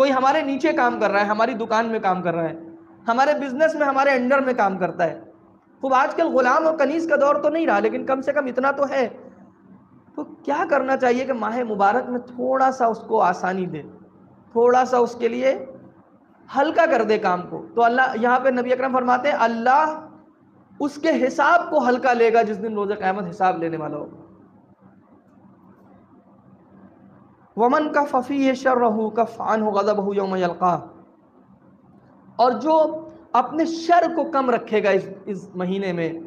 कोई हमारे नीचे काम कर रहा है, हमारी दुकान में काम कर रहा है, हमारे बिज़नेस में, हमारे अंडर में काम करता है। खूब आजकल गुलाम और कनीस का दौर तो नहीं रहा, लेकिन कम से कम इतना तो है। तो क्या करना चाहिए कि माह मुबारक में थोड़ा सा उसको आसानी दे थोड़ा सा उसके लिए हल्का कर दे काम को। तो अल्लाह, यहाँ पे नबी अकरम फरमाते हैं, अल्लाह उसके हिसाब को हल्का लेगा जिस दिन रोज़ क़यामत हिसाब लेने वाला होगा। वमन का फ़फ़ी शर्रहू का फ़ान हो गज़ब हो यौम और जो अपने शर को कम रखेगा इस इस महीने में,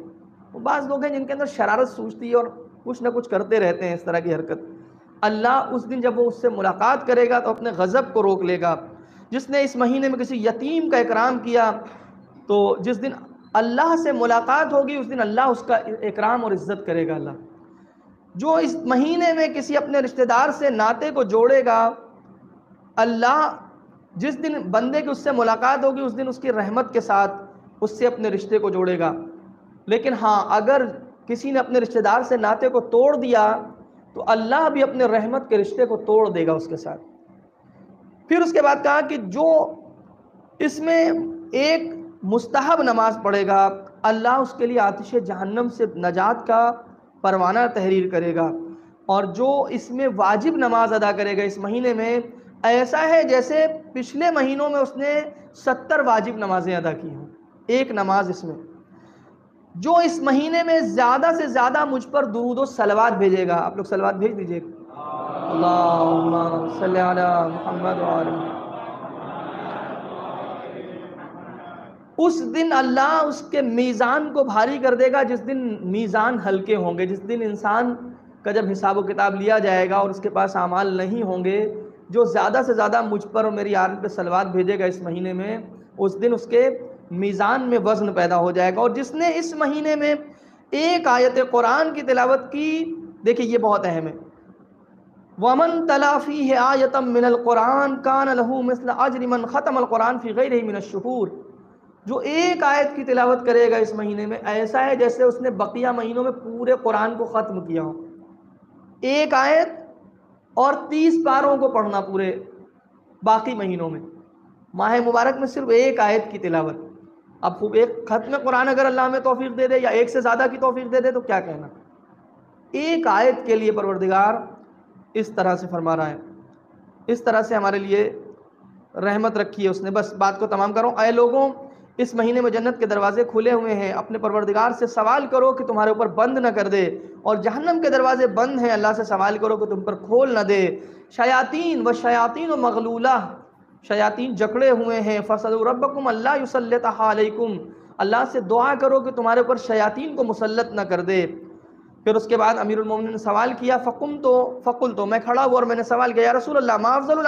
वो बाज़ लोग हैं जिनके अंदर शरारत सूझती है और कुछ ना कुछ करते रहते हैं इस तरह की हरकत। अल्लाह उस दिन जब वो उससे मुलाकात करेगा तो अपने गज़ब को रोक लेगा। जिसने इस महीने में किसी यतीम का इकराम किया तो जिस दिन अल्लाह से मुलाकात होगी, उस दिन अल्लाह उसका इकराम और इज़्ज़त करेगा अल्लाह। जो इस महीने में किसी अपने रिश्तेदार से नाते को जोड़ेगा, अल्लाह जिस दिन बंदे की उससे मुलाकात होगी, उस दिन उसकी रहमत के साथ उससे अपने रिश्ते को जोड़ेगा। लेकिन हाँ अगर किसी ने अपने रिश्तेदार से नाते को तोड़ दिया तो अल्लाह भी अपने रहमत के रिश्ते को तोड़ देगा उसके साथ। फिर उसके बाद कहा कि जो इसमें एक मुस्तहब नमाज़ पढ़ेगा, अल्लाह उसके लिए आतिश जहन्नम से नजात का परवाना तहरीर करेगा। और जो इसमें वाजिब नमाज़ अदा करेगा इस महीने में ऐसा है जैसे पिछले महीनों में उसने सत्तर वाजिब नमाजें अदा की हों। एक नमाज़ इसमें। जो इस महीने में ज़्यादा से ज़्यादा मुझ पर दूध सलवात भेजेगा। आप लोग सलवात भेज दीजिए। उस दिन अल्लाह उसके मीज़ान को भारी कर देगा, जिस दिन मीज़ान हल्के होंगे, जिस दिन इंसान का जब हिसाब किताब लिया जाएगा और उसके पास अमाल नहीं होंगे, जो ज़्यादा से ज़्यादा मुझ पर और मेरी आर्म पे सलवात भेजेगा इस महीने में, उस दिन उसके मीज़ान में वज़न पैदा हो जाएगा। और जिसने इस महीने में एक आयत कुरान की तिलावत की, देखिए ये बहुत अहम है। वमन तलाफ़ी है आयतम मिनल कुरान, कान लहू मिसल अजरिमन ख़त्म कुरान फ़ी गई मिन शहूर। जो एक आयत की तिलावत करेगा इस महीने में, ऐसा है जैसे उसने बकिया महीनों में पूरे कुरान को ख़त्म किया हो। एक आयत और तीस पारों को पढ़ना पूरे बाकी महीनों में। माह मुबारक में सिर्फ़ एक आयत की तिलावत। अब खूब एक ख़त्म कुरान अगर अल्लाह में तोफ़ी दे दे या एक से ज़्यादा की तोफ़ी दे दे तो क्या कहना? एक आयत के लिए परवरदिगार इस तरह से फरमा रहा है। इस तरह से हमारे लिए रहमत रखी है उसने। बस बात को तमाम करो। अय लोगों इस महीने में जन्नत के दरवाजे खुले हुए हैं। अपने परवरदिगार से सवाल करो कि तुम्हारे ऊपर बंद न कर दे और जहन्नम के दरवाजे बंद हैं, अल्लाह से सवाल करो कि तुम पर खोल न दे। शयातीन व शयातीन व मगलूला, शयातीन जकड़े हुए हैं। फ़सल रबकुम अल्लाह युसल्लतकुम अल्लाह से दुआ करो कि तुम्हारे ऊपर शयातीन को मुसलत न कर दे। फिर उसके बाद अमीरमिन ने सवाल किया, फ़कुम तो फ़कुल तो मैं खड़ा हुआ और मैंने सवाल किया रसूल अल्लाह माफजल